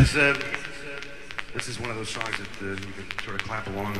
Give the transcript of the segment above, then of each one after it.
uh, this is one of those songs that uh, you can sort of clap along.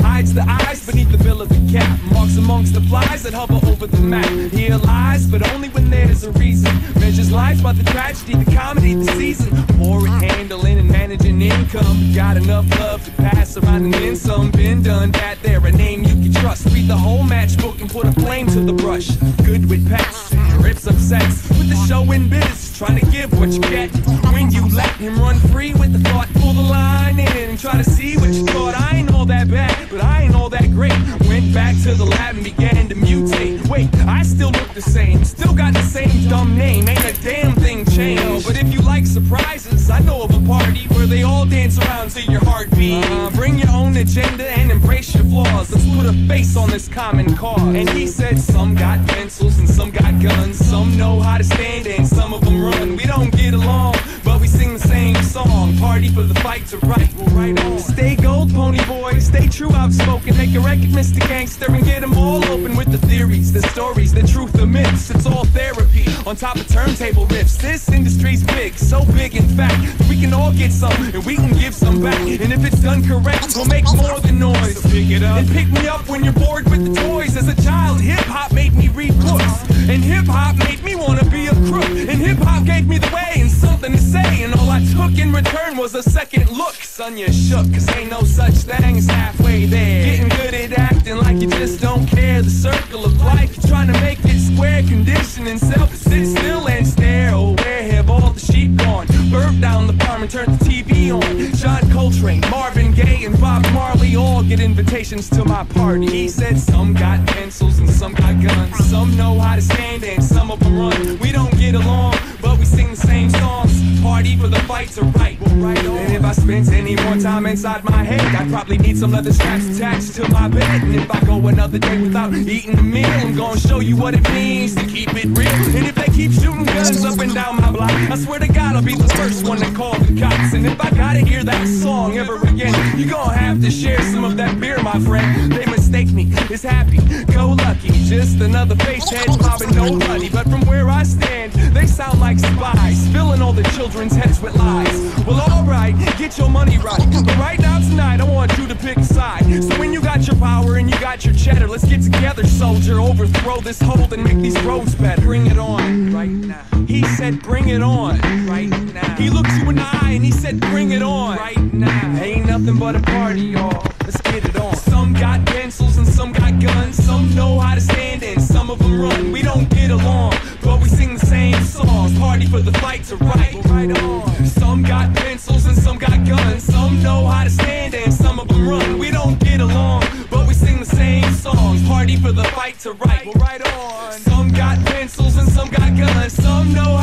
hides the eyes beneath the bill of the cap. Marks amongst the flies that hover over the map. Here lies, but only when there's a reason. Measures life by the tragedy, the comedy, the season. Pour it, handling and managing income. Got enough love to pass around and then some. Been done that there, a name you can trust. Read the whole matchbook and put a flame to the brush. Good with past, rips up sex. With the show in biz, trying to give what you get. When you let him run free with the thought, pull the line in and try to see what you thought. I ain't all that bad, but I ain't all that great. Went back to the lab and began to mutate. Wait, I still look the same, still got the same dumb name. Ain't a damn thing changed. But if you like surprises, I know of a party where they all dance around to your heartbeat. Uh, bring your own agenda and embrace your flaws. Let's put a face on this common cause. And he said, some got pencils and some got guns. Some know how to stand and some of them run. We don't get along, but we sing the same song. Party for the fight to write. Outspoken. Make a record, Mr. Gangster, and get them all open with the theories, the stories, the truth, the myths. It's all therapy on top of turntable riffs. This industry's big, so big in fact. We can all get some and we can give some back. And if it's done correct, we'll make more than noise. So pick it up and pick me up when you're bored with the toys. As a child, hip hop made me read books, and hip hop made me wanna be crook. And hip hop gave me the way and something to say. And all I took in return was a second look. Son, you shook, cause ain't no such thing as halfway there. Getting good at acting like you just don't care. The circle of life, trying to make it square. Conditioning self to sit still and stare. Oh, where have all the sheep gone? Burp down the farm and turn the TV on. John Coltrane, Marvin Gaye, and Bob Marley all get invitations to my party. He said some got Some know how to stand and some of them run. We don't get along, but we sing the same songs. Party for the fight to write. We'll right on. And if I spent any more time inside my head, I'd probably need some leather straps attached to my bed. And if I go another day without eating a meal, I'm gonna show you what it means to keep it real. And if they keep shooting guns up and down my block, I swear to God I'll be the first one to call the cops. And if I gotta hear that song ever again, you're gonna have to share some of that beer, my friend. They me as happy, go lucky, just another face head popping no money. But from where I stand, they sound like spies, filling all the children's heads with lies. Well, alright, get your money right. But right now, tonight, I want you to pick a side. So when you got your power and you got your cheddar, let's get together, soldier. Overthrow this hold and make these roads better. Bring it on, right now. He said, bring it on, right now. He looked you in the eye and he said, bring it on, right now. Ain't nothing but a party, y'all. Let's get it on. Some got pencils and some got guns. Some know how to stand and some of them run. We don't get along, but we sing the same songs. Party for the fight to write. Right on. Some got pencils and some got guns. Some know how to stand and some of them run. We don't get along, but we sing the same songs. Party for the fight to write. Right on. Some got pencils and some got guns. Some know